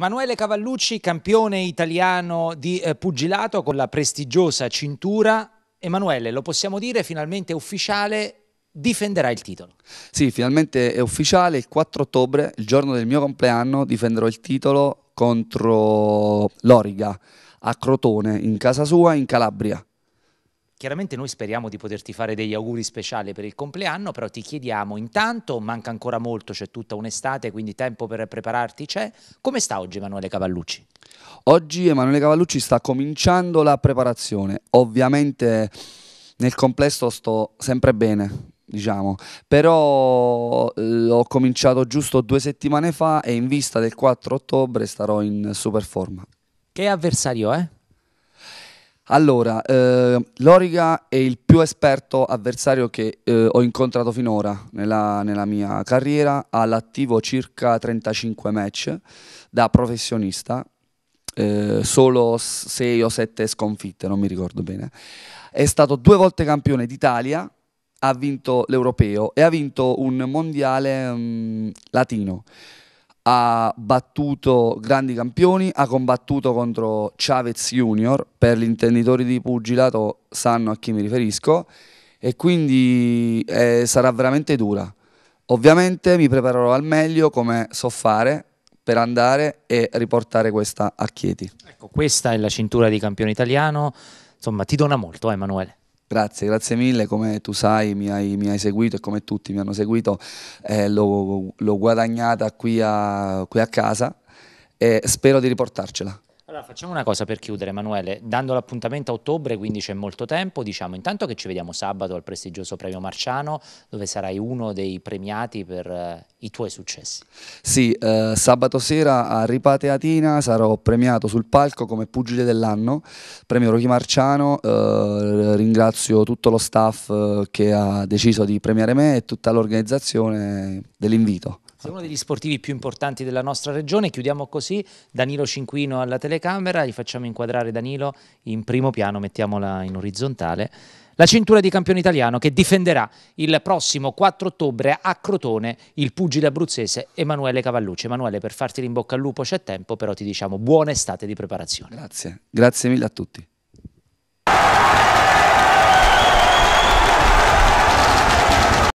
Emanuele Cavallucci, campione italiano di eh, pugilato con la prestigiosa cintura. Emanuele, lo possiamo dire, finalmente ufficiale, difenderà il titolo. Sì, finalmente è ufficiale, il 4 ottobre, il giorno del mio compleanno, difenderò il titolo contro l'Origa a Crotone, in casa sua, in Calabria. Chiaramente noi speriamo di poterti fare degli auguri speciali per il compleanno, però ti chiediamo intanto, manca ancora molto, c'è tutta un'estate, quindi tempo per prepararti c'è. Come sta oggi Emanuele Cavallucci? Oggi Emanuele Cavallucci sta cominciando la preparazione, ovviamente nel complesso sto sempre bene, diciamo, però eh, ho cominciato giusto due settimane fa e in vista del 4 ottobre starò in super forma. Che avversario è? Allora, eh, Loriga è il più esperto avversario che eh, ho incontrato finora nella, nella mia carriera, ha all'attivo circa 35 match da professionista, eh, solo 6 o 7 sconfitte, non mi ricordo bene. È stato due volte campione d'Italia, ha vinto l'europeo e ha vinto un mondiale um, latino ha battuto grandi campioni, ha combattuto contro Chavez Junior, per gli intenditori di pugilato sanno a chi mi riferisco, e quindi eh, sarà veramente dura. Ovviamente mi preparerò al meglio come so fare per andare e riportare questa a Chieti. Ecco, questa è la cintura di campione italiano, insomma ti dona molto eh, Emanuele. Grazie, grazie mille, come tu sai mi hai, mi hai, seguito e come tutti mi hanno seguito, eh, l'ho guadagnata qui a, qui a casa e spero di riportarcela. Allora facciamo una cosa per chiudere Emanuele, dando l'appuntamento a ottobre, quindi c'è molto tempo, diciamo intanto che ci vediamo sabato al prestigioso premio Marciano, dove sarai uno dei premiati per eh, i tuoi successi. Sì, eh, sabato sera a Ripate Atina sarò premiato sul palco come pugile dell'anno, premio Rocky Marciano, eh, ringrazio tutto lo staff eh, che ha deciso di premiare me e tutta l'organizzazione dell'invito. Sei uno degli sportivi più importanti della nostra regione, chiudiamo così, Danilo Cinquino alla telecamera, gli facciamo inquadrare Danilo in primo piano, mettiamola in orizzontale, la cintura di campione italiano che difenderà il prossimo 4 ottobre a Crotone il pugile abruzzese Emanuele Cavallucci. Emanuele, per farti in bocca al lupo c'è tempo, però ti diciamo buona estate di preparazione. Grazie, grazie mille a tutti.